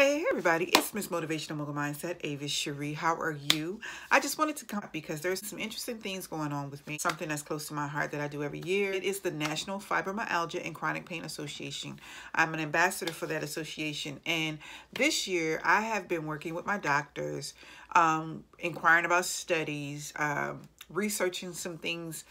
Hey everybody, it's Miss Motivational Mogul Mindset, Avis Cherie. How are you? I just wanted to come because there's some interesting things going on with me. Something that's close to my heart that I do every year. It is the National Fibromyalgia and Chronic Pain Association. I'm an ambassador for that association. And this year I have been working with my doctors, um, inquiring about studies, um, researching some things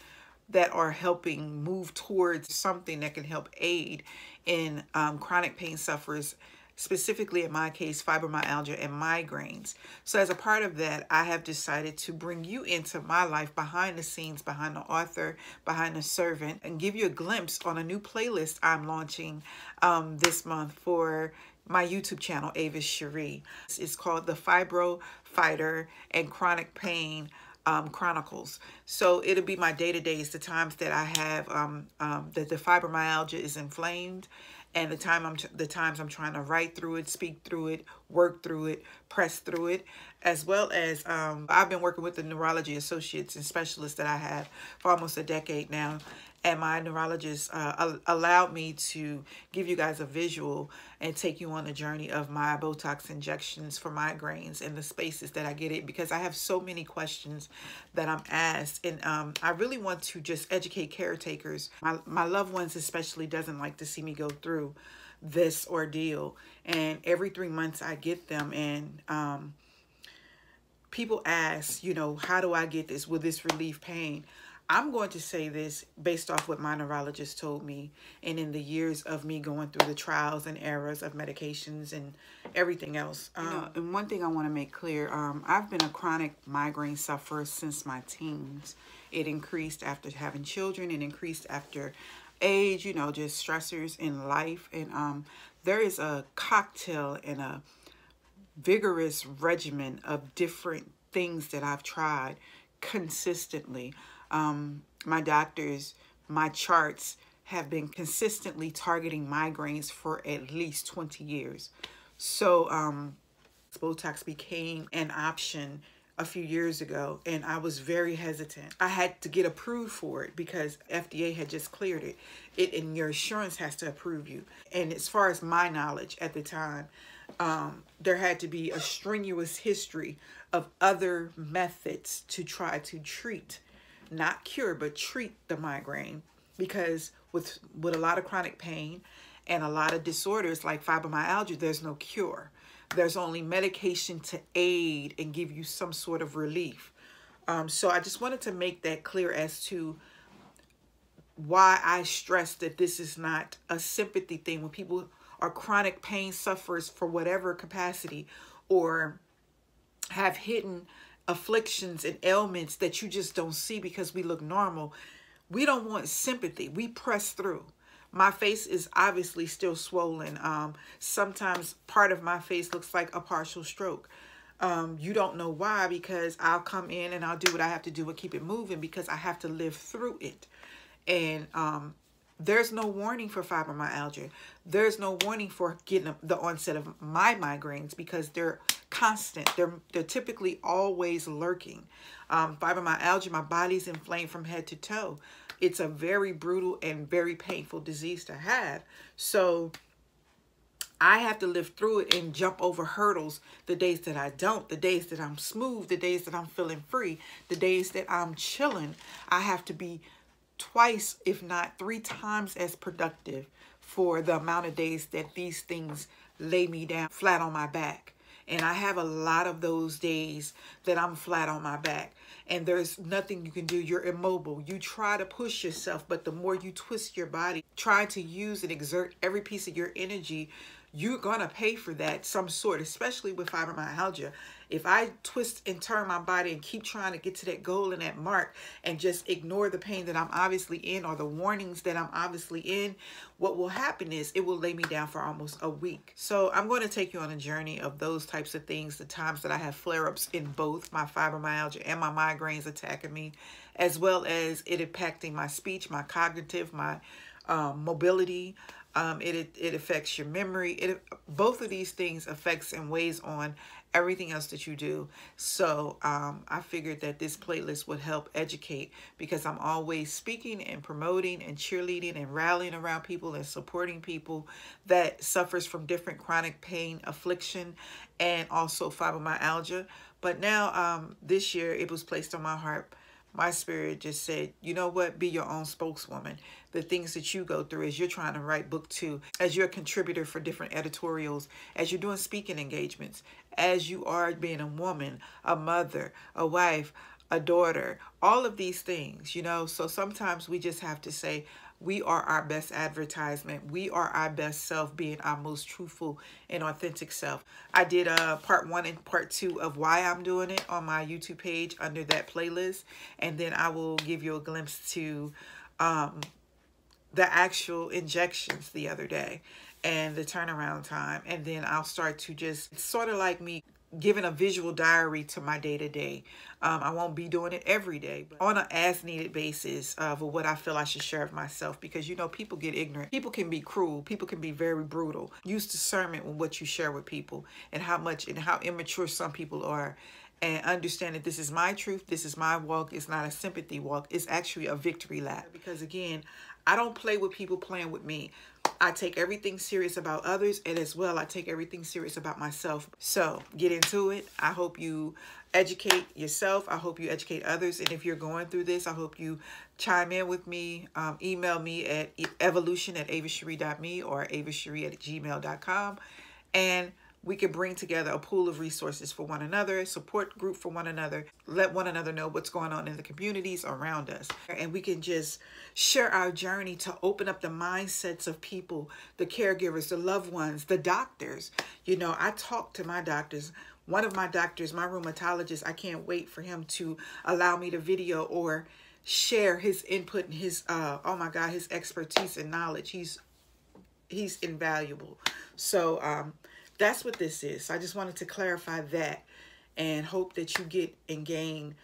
that are helping move towards something that can help aid in um, chronic pain sufferers specifically in my case, fibromyalgia and migraines. So as a part of that, I have decided to bring you into my life behind the scenes, behind the author, behind the servant, and give you a glimpse on a new playlist I'm launching um, this month for my YouTube channel, Avis Cherie. It's called The Fibro Fighter and Chronic Pain um, Chronicles. So it'll be my day-to-days, the times that I have, um, um, that the fibromyalgia is inflamed and the time I'm the times I'm trying to write through it, speak through it, work through it, press through it, as well as um, I've been working with the neurology associates and specialists that I have for almost a decade now, and my neurologist uh, allowed me to give you guys a visual and take you on a journey of my Botox injections for migraines and the spaces that I get it because I have so many questions that I'm asked and um, I really want to just educate caretakers. My, my loved ones especially doesn't like to see me go through this ordeal and every three months I get them and um, people ask, you know, how do I get this? Will this relieve pain? I'm going to say this based off what my neurologist told me and in the years of me going through the trials and errors of medications and everything else. Um, and one thing I want to make clear, um, I've been a chronic migraine sufferer since my teens. It increased after having children. It increased after age, you know, just stressors in life. And um, there is a cocktail and a vigorous regimen of different things that I've tried consistently um, my doctors, my charts have been consistently targeting migraines for at least 20 years. So um, Botox became an option a few years ago and I was very hesitant. I had to get approved for it because FDA had just cleared it. It and your insurance has to approve you. And as far as my knowledge at the time, um, there had to be a strenuous history of other methods to try to treat not cure, but treat the migraine because with, with a lot of chronic pain and a lot of disorders like fibromyalgia, there's no cure. There's only medication to aid and give you some sort of relief. Um, so I just wanted to make that clear as to why I stress that this is not a sympathy thing. When people are chronic pain sufferers for whatever capacity or have hidden afflictions and ailments that you just don't see because we look normal. We don't want sympathy. We press through. My face is obviously still swollen. Um, sometimes part of my face looks like a partial stroke. Um, you don't know why because I'll come in and I'll do what I have to do and keep it moving because I have to live through it. And um, there's no warning for fibromyalgia. There's no warning for getting the onset of my migraines because they're constant. They're, they're typically always lurking. Um, fibromyalgia, my body's inflamed from head to toe. It's a very brutal and very painful disease to have. So I have to live through it and jump over hurdles the days that I don't, the days that I'm smooth, the days that I'm feeling free, the days that I'm chilling. I have to be twice, if not three times as productive for the amount of days that these things lay me down flat on my back. And I have a lot of those days that I'm flat on my back and there's nothing you can do. You're immobile. You try to push yourself, but the more you twist your body, try to use and exert every piece of your energy, you're going to pay for that some sort, especially with fibromyalgia. If I twist and turn my body and keep trying to get to that goal and that mark and just ignore the pain that I'm obviously in or the warnings that I'm obviously in, what will happen is it will lay me down for almost a week. So I'm going to take you on a journey of those types of things, the times that I have flare-ups in both my fibromyalgia and my migraines attacking me, as well as it impacting my speech, my cognitive, my um, mobility, um, it, it, affects your memory. It Both of these things affects and weighs on everything else that you do. So um, I figured that this playlist would help educate because I'm always speaking and promoting and cheerleading and rallying around people and supporting people that suffers from different chronic pain, affliction, and also fibromyalgia. But now um, this year it was placed on my heart my spirit just said, you know what, be your own spokeswoman. The things that you go through as you're trying to write book two, as you're a contributor for different editorials, as you're doing speaking engagements, as you are being a woman, a mother, a wife, a daughter, all of these things, you know. So sometimes we just have to say, we are our best advertisement. We are our best self, being our most truthful and authentic self. I did a uh, part one and part two of why I'm doing it on my YouTube page under that playlist. And then I will give you a glimpse to um, the actual injections the other day and the turnaround time. And then I'll start to just, sort of like me giving a visual diary to my day to day. Um, I won't be doing it every day, but on an as needed basis of what I feel I should share of myself because you know, people get ignorant. People can be cruel. People can be very brutal. Use discernment with what you share with people and how much and how immature some people are and understand that this is my truth. This is my walk. It's not a sympathy walk. It's actually a victory lap because again, I don't play with people playing with me. I take everything serious about others and as well I take everything serious about myself. So get into it. I hope you educate yourself. I hope you educate others. And if you're going through this, I hope you chime in with me. Um, email me at evolution at avacherie.me or avacherie at gmail.com. And we can bring together a pool of resources for one another, support group for one another, let one another know what's going on in the communities around us. And we can just share our journey to open up the mindsets of people, the caregivers, the loved ones, the doctors. You know, I talk to my doctors. One of my doctors, my rheumatologist, I can't wait for him to allow me to video or share his input and his, uh, oh my God, his expertise and knowledge. He's, he's invaluable. So, um, that's what this is. So I just wanted to clarify that and hope that you get and gain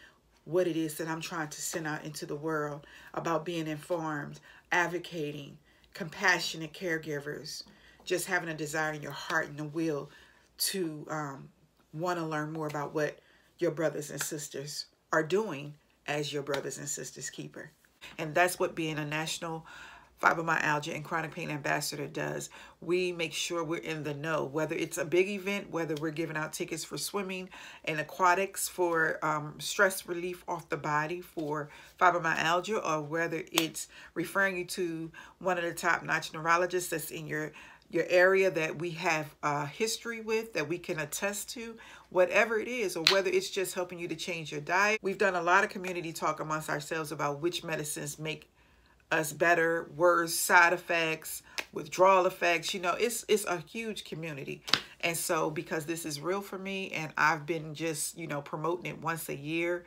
what it is that I'm trying to send out into the world about being informed, advocating, compassionate caregivers, just having a desire in your heart and the will to um, want to learn more about what your brothers and sisters are doing as your brothers and sisters keeper. And that's what being a national fibromyalgia and chronic pain ambassador does. We make sure we're in the know, whether it's a big event, whether we're giving out tickets for swimming and aquatics for um, stress relief off the body for fibromyalgia, or whether it's referring you to one of the top-notch neurologists that's in your your area that we have a history with that we can attest to whatever it is or whether it's just helping you to change your diet we've done a lot of community talk amongst ourselves about which medicines make us better, worse side effects, withdrawal effects. You know, it's it's a huge community. And so because this is real for me and I've been just, you know, promoting it once a year,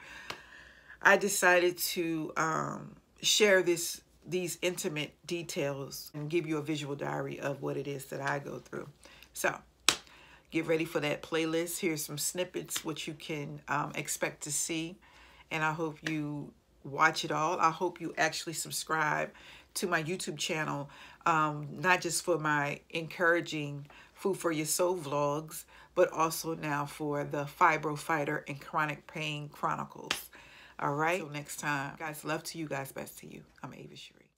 I decided to um, share this these intimate details and give you a visual diary of what it is that I go through. So get ready for that playlist. Here's some snippets, which you can um, expect to see. And I hope you watch it all. I hope you actually subscribe to my YouTube channel, um, not just for my encouraging Food for Your Soul vlogs, but also now for the Fibro Fighter and Chronic Pain Chronicles. All right, until next time. Guys, love to you guys, best to you. I'm Avis Cherie.